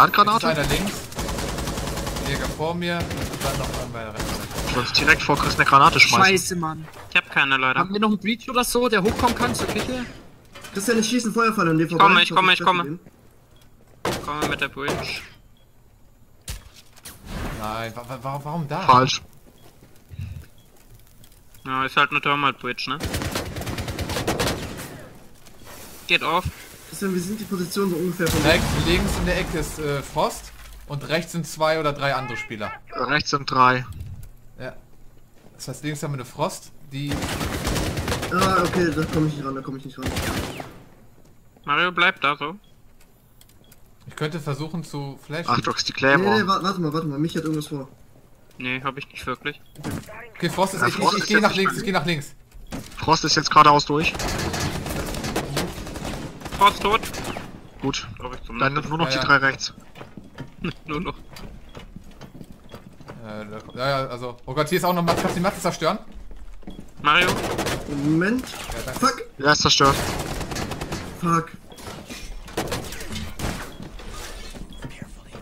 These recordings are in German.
Handgranate? einer links. Jäger vor mir. Und dann noch einmal rechts. Du sollst direkt vor Chris eine Granate schmeißen. Scheiße, Mann. Ich hab keine, Leute. Haben wir noch einen Breach oder so, der hochkommen kann zur Küche? Christian, ich schieße einen Feuerfall an dir vorbei. komme, ich komme, ich komme. Kommen wir mit der Bridge. Nein, wa wa warum, warum da? Falsch. Ja, ist halt eine Thermal Bridge, ne? Geht auf. Christian, wie sind die Positionen so ungefähr von Rechts, links in der Ecke ist äh, Frost. Und rechts sind zwei oder drei andere Spieler. Rechts sind drei. Ja. Das heißt, links haben wir eine Frost, die. Ah, okay, da komme ich nicht ran, da komme ich nicht ran. Mario bleibt da so. Ich könnte versuchen zu flashen. Ach, Docs, die Nee, nee, Claymore. wa- warte mal, warte mal, mich hat irgendwas vor. Nee, hab ich nicht wirklich. Okay, Frost ist. Ja, Ich, Frost ich, ich ist gehe nach links, ich gehe nach links. Frost ist jetzt geradeaus durch. Frost tot. Gut. Glaube ich Dann zumindest. nur noch Ja, die ja. drei rechts. Nur noch. Äh, ja, ja, also. Oh Gott, hier ist auch noch Max. Kannst du die Matte zerstören? Mario? Moment. Ja. Fuck, Der ist zerstört. fuck.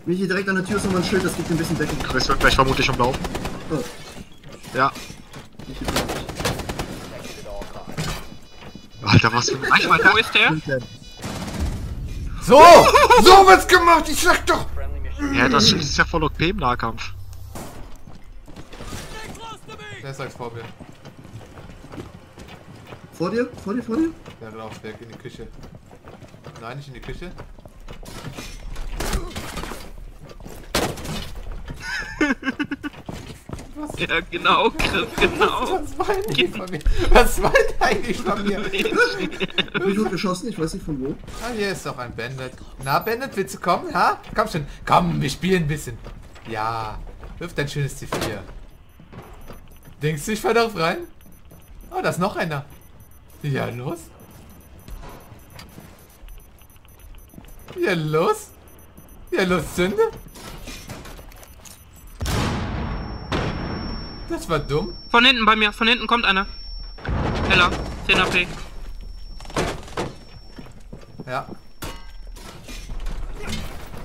Michi, direkt an der Tür ist nochmal ein Schild, das gibt ein bisschen Deckung. Chris wird gleich vermutlich umlaufen. Oh, Ja. Michi, bleibt. Alter, was für ein... Manchmal Wo ist der? So! So wird's gemacht! Ich sag doch! Ja, das ist ja voll OP im Nahkampf. Der ist als vor mir. Vor dir, vor dir, vor dir? Der läuft weg in die Küche. Nein, nicht in die Küche. Ja, genau, Chris, genau. Was war eigentlich von mir? Was denn eigentlich von mir? Mich wurde geschossen, ich weiß nicht von wo. Ah, hier ist doch ein Bandit. Na, Bandit, willst du kommen? Ha? Komm schon. Komm, wir spielen ein bisschen. Ja. Wirf dein schönes C4. Denkst du, ich fall darauf rein? Oh, da ist noch einer. Ja, los. Ja, los. Ja, los, zünde. Das war dumm. Von hinten bei mir, von hinten kommt einer. Ella, 10 AP. Ja.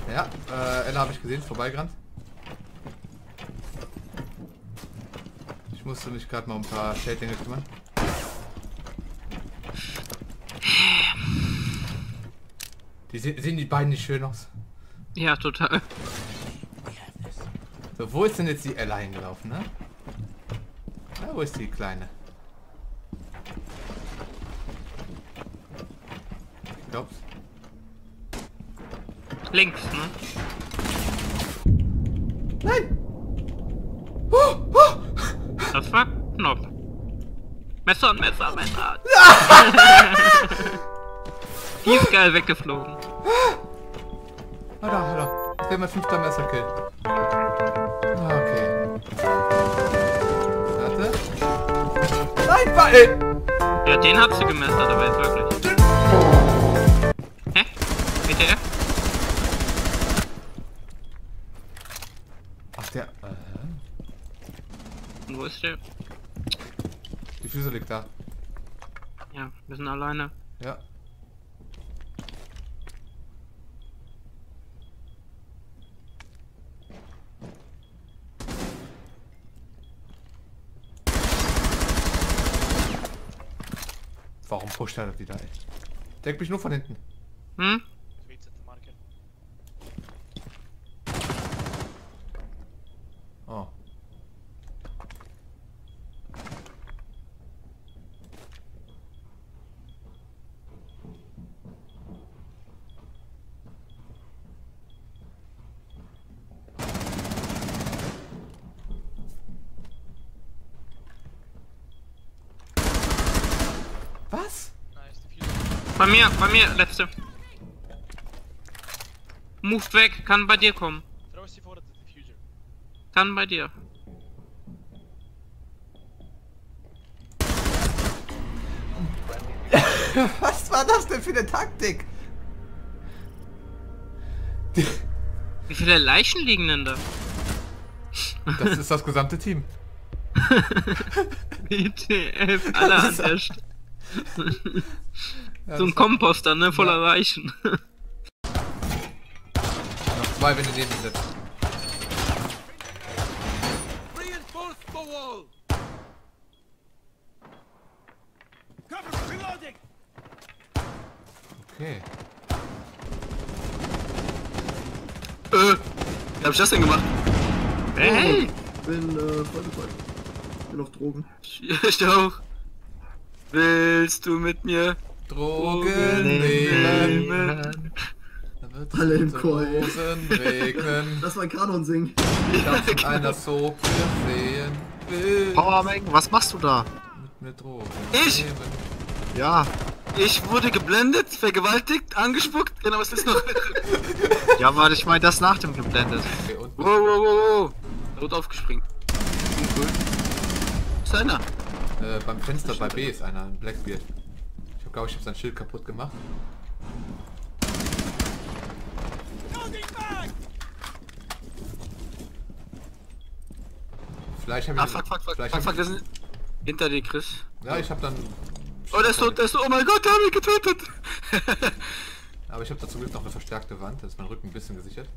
Ja, äh, Ella habe ich gesehen, vorbeigerannt. Ich musste mich gerade mal um ein paar Schädlinge kümmern. Die se sehen die beiden nicht schön aus. Ja, total. So, wo ist denn jetzt die Ella hingelaufen, ne? Wo ist die Kleine? Ich glaub's. Links, ne? Nein! Oh, oh. Das war Knopf. Messer, Messer, Messer. Die ist geil weggeflogen. Da, da. Das wäre mein fünfter Messerkill. Ball! Ja, den hat sie gemessert, aber jetzt wirklich. Hä? WTF? Ach, der. Äh, Und wo ist der? die Füße liegt da. Ja, wir sind alleine. Ja. Warum pusht er das wieder, ey? Deck mich nur von hinten. Hm? Oh. Was? Bei mir, bei mir, letzte. Moved weg, kann bei dir kommen. Kann bei dir. Was war das denn für eine Taktik? Wie viele Leichen liegen denn da? Das ist das gesamte Team. WTF, alle an der Stelle. Ja, So ein Komposter, ne? Voller Leichen. Noch zwei, wenn du neben ihm sitzt. Reinforce the wall! Cover, reloading! Okay. Äh, wie hab ich das denn gemacht? Hey! Bin äh, voll gefreut. Bin auf Drogen. Ich auch. Willst du mit mir? Drogen nehmen. Wird Alle im Chor. Rosen regnen. Lass mal Kanon singen. Das in einer Soap wir sehen will. Was machst du da? Mit, mit Drogen. Ich? nehmen. Ja, Ich wurde geblendet, vergewaltigt, angespuckt. Genau, was ist noch? ja, warte, ich meine das nach dem geblendet. Okay, und Wow, wow, wow, wow. Rot aufgespringt. Cool. Ist einer. äh, beim Fenster bei B ist einer, ein Blackbeard. Ich glaube, ich habe sein Schild kaputt gemacht. Vielleicht habe ich. Ah, fuck, fuck, fuck, fuck, fuck, wir sind hinter dir, Chris. Ja, ich habe dann. Oh, der ist der ist. Oh mein Gott, der hat mich getötet. Aber ich habe dazu Glück noch eine verstärkte Wand, da ist mein Rücken ein bisschen gesichert.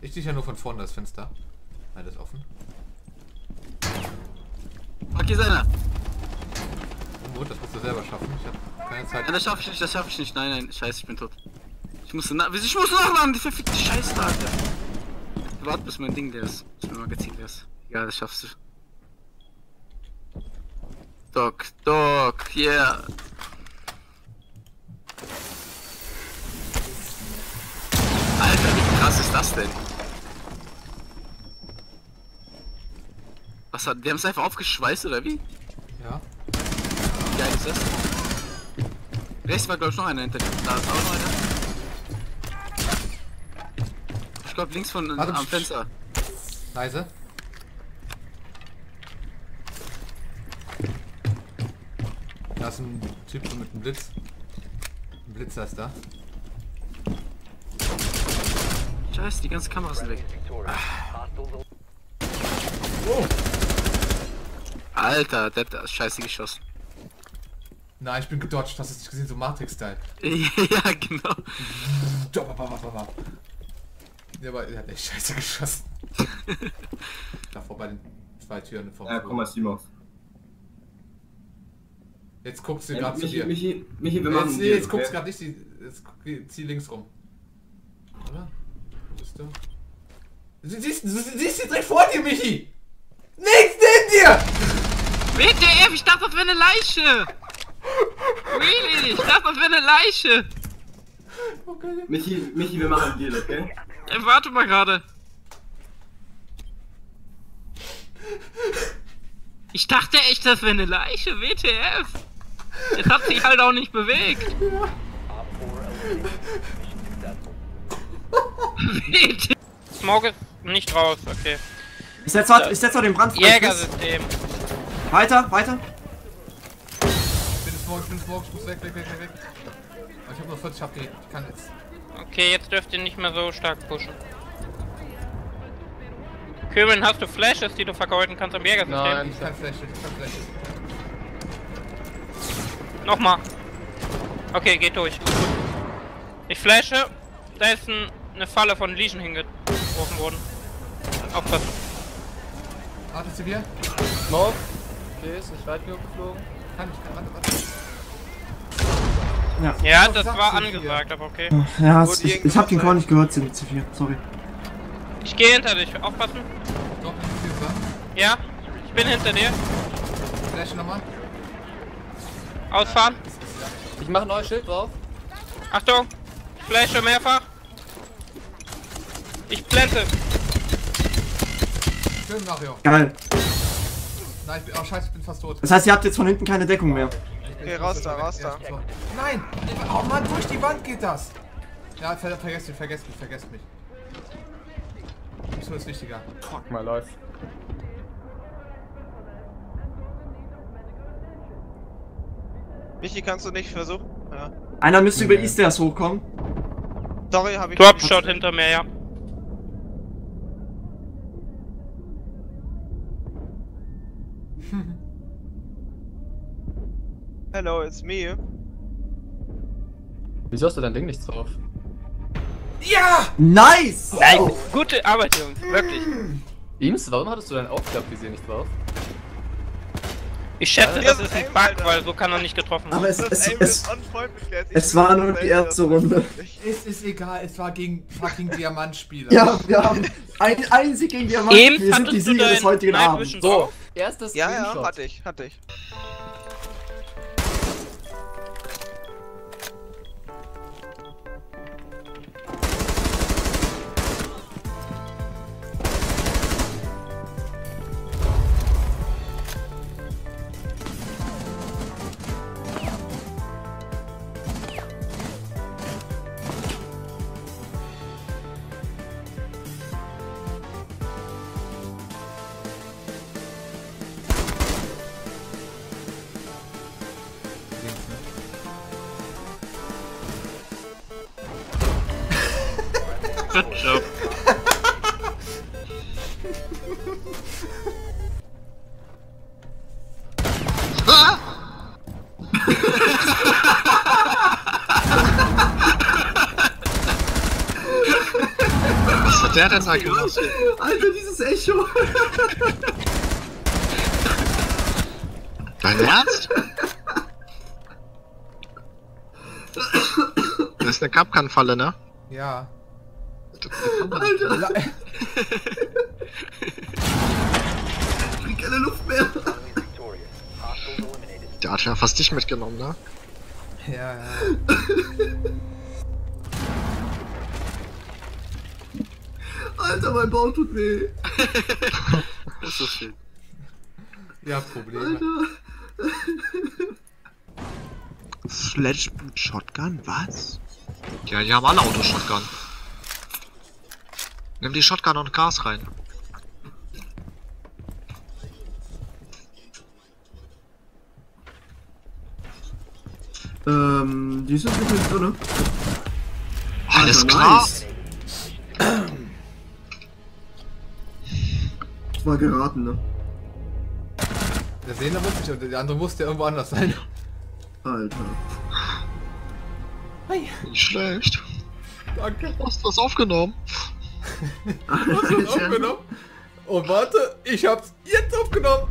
Ich sehe ja nur von vorne das Fenster. Nein, das ist offen. Fuck, hier ist einer. Unmut, das musst du selber schaffen. Ich habe keine Zeit. Nein, das schaffe ich nicht, das schaffe ich nicht. Nein, nein, scheiße, ich bin tot. Ich musste nach. Ich muss nachladen, die verfickte Scheiße, Alter. Warte, bis mein Ding leer ist. Bis mein Magazin leer ist. Ja, das schaffst du. Doc, Doc, yeah. Alter, wie krass ist das denn? Was hat. Die haben es einfach aufgeschweißt oder wie? Ja. Geil ist das? Rechts war glaube ich noch einer hinter dir. Da ist auch noch einer. Ich glaube links von Warte, am. Fenster. Leise. Da ist ein Typ mit einem Blitz. Ein Blitzer ist da. Scheiße, die ganzen Kameras sind weg. Oh! Alter, der hat scheiße geschossen. Nein, ich bin gedodged. Hast du es nicht gesehen? So Matrix-Style. ja, genau. Ja, aber er hat echt scheiße geschossen. Davor bei den zwei Türen vom Ja, komm mal, Simos. Jetzt guckst du gerade zu Michi, dir. Michi, Michi, wir machen Jetzt, nee, jetzt guckst du gerade nicht die. Jetzt zieh links rum. Oder? Wo bist du? Du siehst, du siehst direkt vor dir, Michi! Links neben dir! WTF, ich dachte, das wäre eine Leiche! Really? Ich dachte, das wäre eine Leiche! Okay. Michi, Michi, wir machen einen Deal, okay? Ey, warte mal gerade. Ich dachte echt, das wäre eine Leiche. WTF. Jetzt hat sich halt auch nicht bewegt. WTF. Smoke ist nicht raus, okay. Ich setz halt, ich setz den Brand. Jägersystem. Weiter, weiter. Ich bin Smoke, ich bin Smoke, ich muss weg, weg, weg, weg, Ich hab nur 40 HP. Ich kann jetzt. Okay, jetzt dürft ihr nicht mehr so stark pushen. Kümmern, hast du Flashes, die du vergeuden kannst am Jägersystem? Ich kann Flash, ich kann Flash. Nochmal. Okay, geht durch. Ich flashe. Da ist ein, eine Falle von Legion hingeworfen worden. Aufpassen. Warte, sie wir? Smoke. Okay, ist nicht weit genug geflogen. Kann ich, kann, warte, warte. Ja, Was das war angesagt, aber okay. Ja, Wurde ich, ich hab den? Call nicht gehört, C4. Sorry. Ich gehe hinter dich. Aufpassen. Doch, sagen. Ja, ich bin hinter dir. Flash nochmal. Ausfahren. Ich mache ein neues Schild drauf. Achtung. Ich flashe mehrfach. Ich blende. Schön, Mario. Geil. Nein, ich bin. Oh, scheiße, ich bin fast tot. Das heißt, ihr habt jetzt von hinten keine Deckung mehr. Okay, raus da, raus da. Nein! Oh Mann, durch die Wand geht das! Ja, ver vergesst mich, vergesst mich, vergesst mich. Mission ist wichtiger. Fuck my life. Michi, kannst du nicht versuchen? Ja. Einer müsste über Eastairs hochkommen. Sorry, habe ich. Dropshot hinter mir, ja. Hello, it's me. Wieso hast du dein Ding nicht drauf? Ja! Nice! Nein, gute Arbeit, Jungs. Wirklich. Eames, warum hattest du dein Aufklappvisier nicht drauf? Ich schätze, Ja, das ist ein Bug, Alter. weil so kann er nicht getroffen werden. Aber es, Das es, es, es war nur die erste Runde. Es ist egal, es war gegen fucking Diamantspieler. Ja, wir haben ein einzig gegen Diamant. Eben Wir sind die Sieger des heutigen Abends. So, erstes Ja, ja, Screenshot. hatte ich, hatte ich. Good job. Was hat der denn da gemacht? Alter, dieses Echo. Dein Ernst? Das ist eine Kapkan-Falle, ne? Ja. Alter, ich krieg keine Luft mehr. Der hat ja fast dich mitgenommen, ne? ja, ja. Alter, mein Bauch tut weh. Das ist so schön. Ja, Probleme. Sledgeboot Shotgun, was? Ja, die haben alle Autoshotgun. Nimm die Shotgun und Gas rein. Ähm, die sind übrigens drin. Alles Alter, klar. nice. Das war geraten, ne? Der Sehner muss nicht und der andere musste irgendwo anders sein. Alter. Nicht schlecht. Danke. Du hast was aufgenommen. Hast du das aufgenommen? Oh, warte, ich hab's jetzt aufgenommen.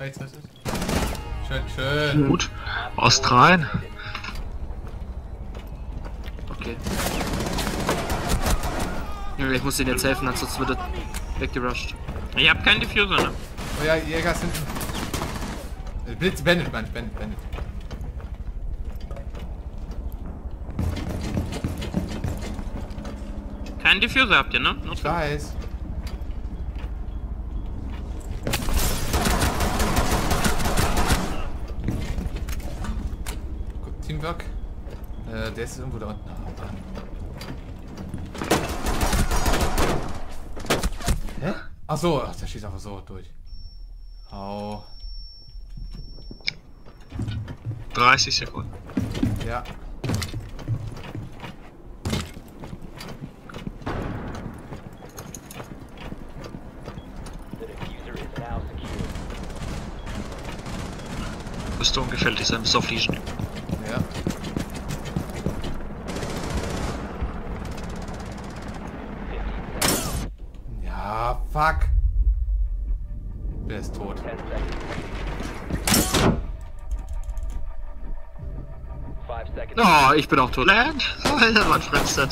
Rechts, rechts, rechts. Schön, schön. Gut. Ost rein. Okay. Ich muss den jetzt helfen, sonst wird er weggerusht. Ich hab keinen Diffuser, ne? Oh ja, Jäger hinten. Äh, Blitz, Bandit, Bandit, Bandit, Bandit. Keinen Diffuser habt ihr, ne? Nur Ich weiß. Teamwork. Äh, der ist irgendwo da unten. Ah, ah. Hä? Ach so, ach, der schießt einfach so durch. Au. 30 Sekunden. Ja. Rüstung gefällt dir sein, bis auf Legion. Ja. Ja, fuck. Der ist tot. Oh, ich bin auch tot. Alter, mein Friendster.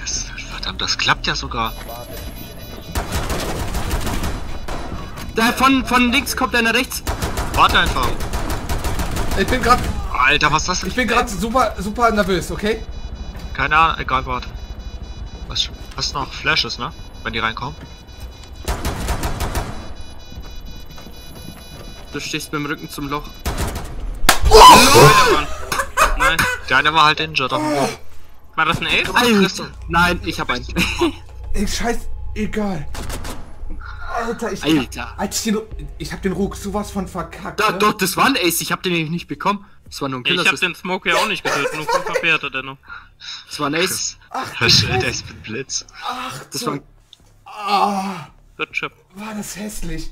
Das, verdammt, das klappt ja sogar. Da von, von links kommt einer rechts. Warte einfach. Ich bin gerade, Alter, was ist das denn? ich bin gerade super, super nervös, okay? Keine Ahnung, egal, warte. Was, hast noch Flashes, ne? Wenn die reinkommen. Du stehst mit dem Rücken zum Loch. Nein. Der eine war halt injured. Oh. War das ein Ace? Alter. Nein, ich hab einen. Ich scheiß, egal. Alter, ich, Alter. als ich den, ich hab den Ruck sowas von verkackt. Da, ne? doch, das war ein Ace. Ich hab den nämlich nicht bekommen. Das war nur ein Ich Killer. hab den Smoke ja auch nicht getötet, nur 5 HP hatte der noch. Das war ein Ace. Ach, du Das, der ist mit Blitz. Ach, Das war ein Ah, Good war das hässlich.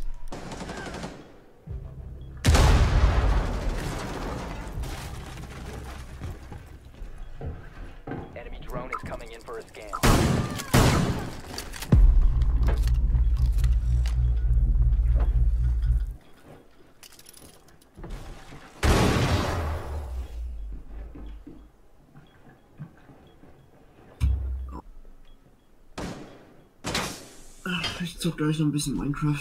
Ich zock gleich noch ein bisschen Minecraft.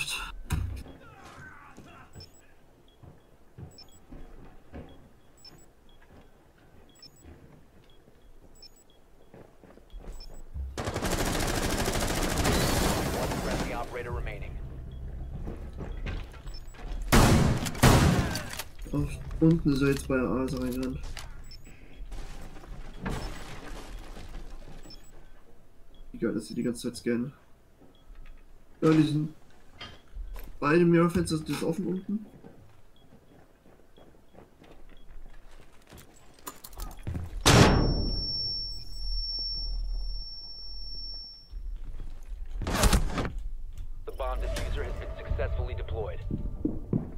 Auf unten er jetzt bei der A reingerannt. Egal, dass sie die ganze Zeit scannen. Ja, die sind beide Mirrorfenster sind offen unten.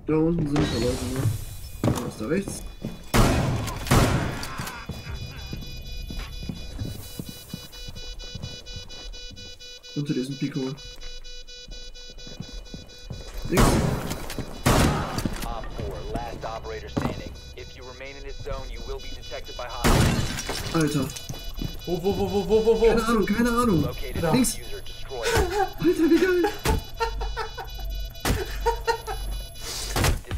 Da unten sind paar Leute, ne? Da ist da rechts. Unter diesem Pico. Links. Op 4, last operator standing. If you remain in this zone, you will be detected by hostiles. Alter. Wo, wo, wo, wo, wo, wo, wo? Keine Ahnung, keine Ahnung. Located Da. the Links. diffuser, destroy it. Alter, wie geil.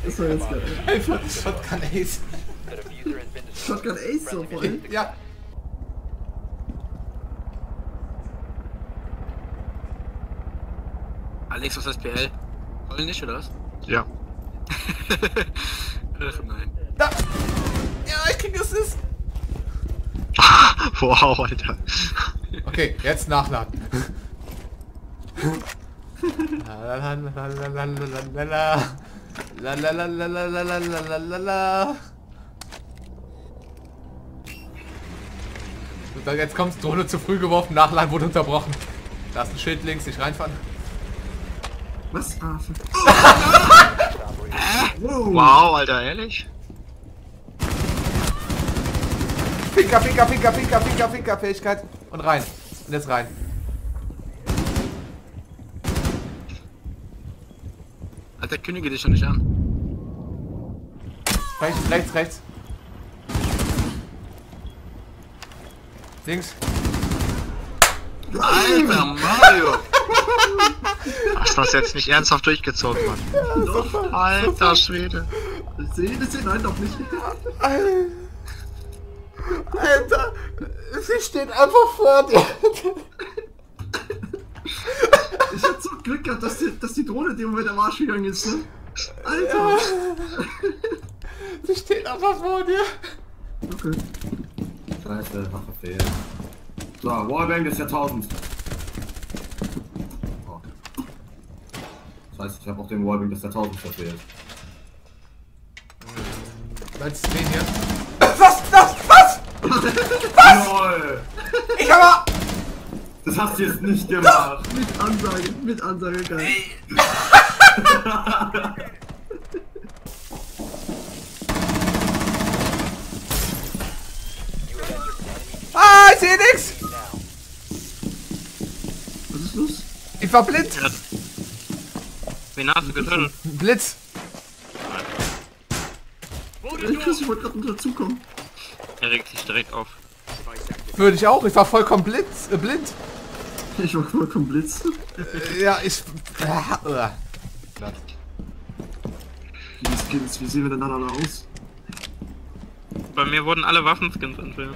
Das war Disable jetzt geil. Einfach Shotgun Ace. The diffuser has been destroyed. Shotgun Ace so vor allem. Ja. Alex, was heißt PL? Wollen nicht, oder was? Ja. Ach nein. Da! Ja, ich krieg das ist. wow, Alter. okay, jetzt nachladen. Jetzt kommst Drohne zu früh geworfen, Nachladen wurde unterbrochen. Da ist ein Schild links, nicht reinfahren. Was? Ah, fuck. Wow. Wow, Alter, ehrlich? Pinker, Pinker, Pinker, Pinker, Pinker, Pinker, Fähigkeit. Und rein. Und jetzt rein. Alter, kündige dich schon nicht an. Rechts, rechts, rechts. Links. Alter, Mario! Hast du das jetzt nicht ernsthaft durchgezogen, Mann? Doch. Alter Schwede. Sehen, das sehen, nein, doch nicht. Alter, sie steht einfach vor dir. Ich hab so Glück gehabt, dass die, dass die Drohne dem Moment am Arsch gegangen ist, ne? Alter! Sie steht einfach vor dir. Okay. Scheiße, Waffe fehlt. So, Wallbang des Jahrtausends. Scheiße, ich habe auch den Wallbang des Jahrtausends verfehlt. Meinst du den hier? Was? Was? Was? LOL! Ich aber... Das hast du jetzt nicht gemacht! Mit Ansage, mit Ansage, geil. Ah, ich sehe nix. now. Was ist los? Ich war blind. Wen hast du getötet? Blitz. Ich Chris, ich wollte gerade noch dazukommen. Er regt sich direkt auf. Würde ich auch. Ich war vollkommen blitz, äh, blind. Ich war vollkommen blitz. Äh, ja, ich... Äh, äh. Die Skins, wie sehen wir denn dann alle aus? Bei mir wurden alle Waffenskins entfernt.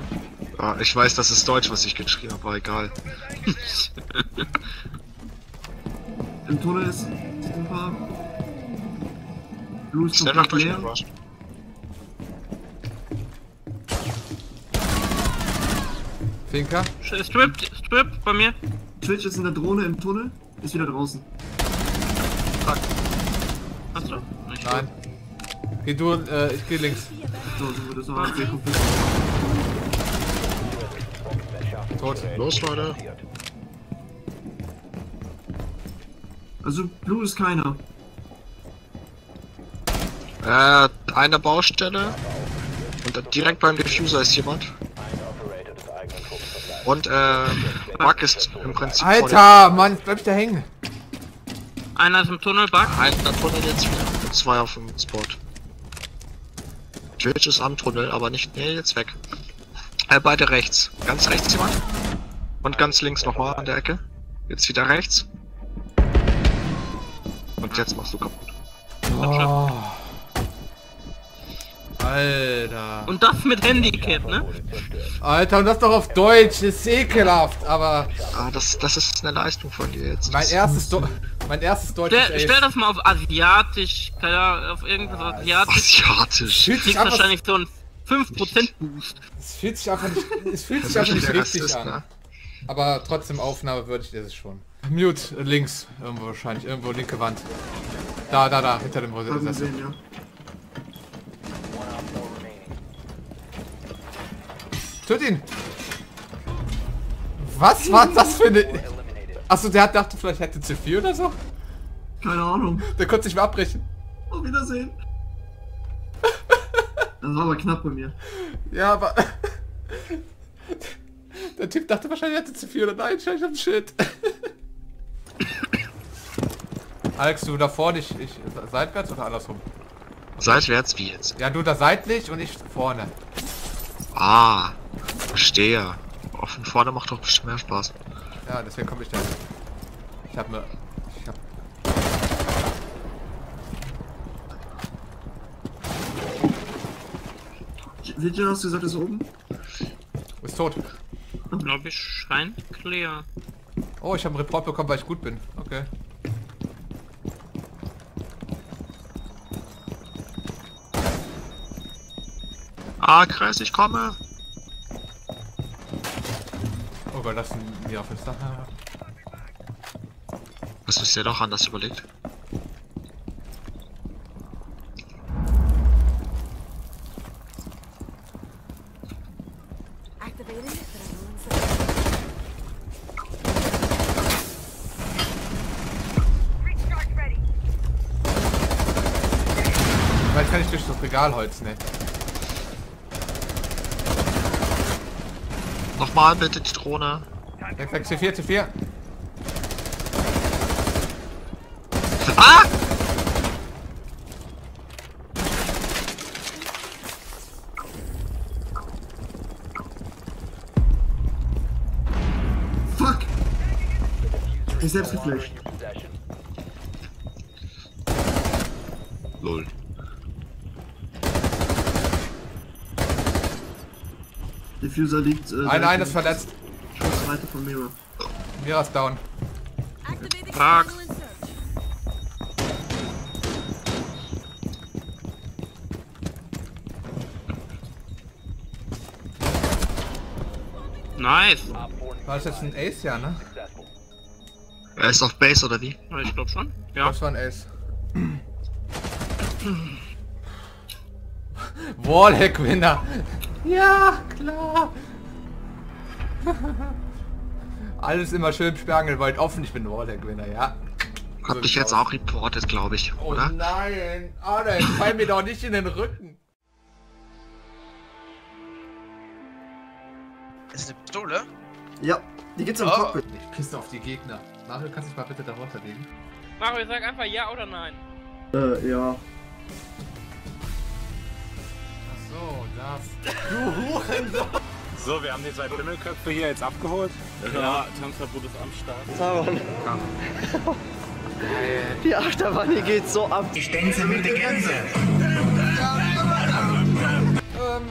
Ah, ich weiß, das ist Deutsch, was ich geschrieben habe, aber egal. Im Tunnel ist. Blue ist Schnell durch leer. Finker. Strip, Strip bei mir. Twitch ist in der Drohne im Tunnel, ist wieder draußen. Hast du? Nicht. Nein. Geh du, äh, ich geh links. So, so wird es auch okay, komplett. Tot. Los, Leute. Also Blue ist keiner. Äh, eine Baustelle. Und direkt beim Diffuser ist jemand. Und äh, Bug ist im Prinzip. Alter, Mann, bleib ich da hängen. Einer ist im Tunnel, Bug. dem- Einer Tunnel jetzt wieder. Und zwei auf dem Spot. Twitch ist am Tunnel, aber nicht. Nee, jetzt weg. Äh, beide rechts. Ganz rechts jemand. Und ganz links nochmal an der Ecke. Jetzt wieder rechts. Und jetzt machst du kaputt. Oh. Alter. Und das mit Handicap, ne? Alter, und das doch auf Deutsch. Das ist ekelhaft, aber Ah, das, das ist eine Leistung von dir jetzt. mein erstes, Do mein erstes Deutsch Stell, stell das mal auf Asiatisch, keine Ahnung, auf irgendwas Asiatisch. Asiatisch. Fühlt sich Kriegst wahrscheinlich so einen 5% Boost. es fühlt sich einfach nicht, es fühlt sich Das einfach ist nicht richtig Rassist, an. ne? Aber trotzdem aufnahmewürdig ist es schon. Mute, links, irgendwo wahrscheinlich, irgendwo linke Wand. Da, da, da, hinter dem Sessel. Tut ihn! Was war das für eine... Achso, der hat dachte vielleicht hätte C4 oder so? Keine Ahnung. Der konnte sich mal abbrechen. Auf Wiedersehen. Das war aber knapp bei mir. Ja, aber... Der Typ dachte wahrscheinlich, er hätte C4 oder nein, scheiß auf Shit. Alex, du da vorne, ich, ich seitwärts oder andersrum? Seitwärts wie jetzt? Ja, du da seitlich und ich vorne. Ah, verstehe. Offen vorne macht doch bestimmt mehr Spaß. Ja, deswegen komme ich da. Ich hab mir... Ich hab... Vision hast du gesagt, ist oben? Ist tot. Glaube ich, Schrein clear. Oh, ich habe einen Report bekommen, weil ich gut bin. Okay. Ah, Kreis, ich komme. Oh Gott, das ist ein Mirafenster. Hast du es dir doch anders überlegt? Vielleicht kann ich durch das Regal holzen, Nochmal bitte die Drohne. 6, 6, C4, C4. Ah! Fuck! Ich selbst geflasht. Lol. Diffuser liegt. Äh, Einer, einer ist verletzt. Schussweite von Mira. Mira ist down. Fuck. Nice. War das jetzt ein Ace, ja, ne? Er ist auf Base oder wie? Ich glaube schon. Ja. Das war ein Ace. Wallhack-Winner. Ja, klar. Alles immer schön Sperrangelwald offen. Ich bin Wallhack-Winner, ja. Hab dich jetzt auch reportet, glaube ich, Oh oder? nein, Alex, fall mir doch nicht in den Rücken. Ist eine Pistole? Ja, die gibt's am Oh. Cockpit. Ich pisse auf die Gegner. Mario, kannst du dich mal bitte darunter legen? Mario, sag einfach ja oder nein. Äh, ja. So, das. Du Hurensohn. So, wir haben die zwei Pimmelköpfe hier jetzt abgeholt. Ja, Tanzverbot ist am Start. Die Achterbahn hier geht so ab. Die Stänze mit der Gänse. Ähm.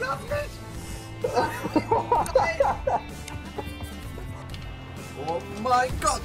Lass mich! Oh mein Gott!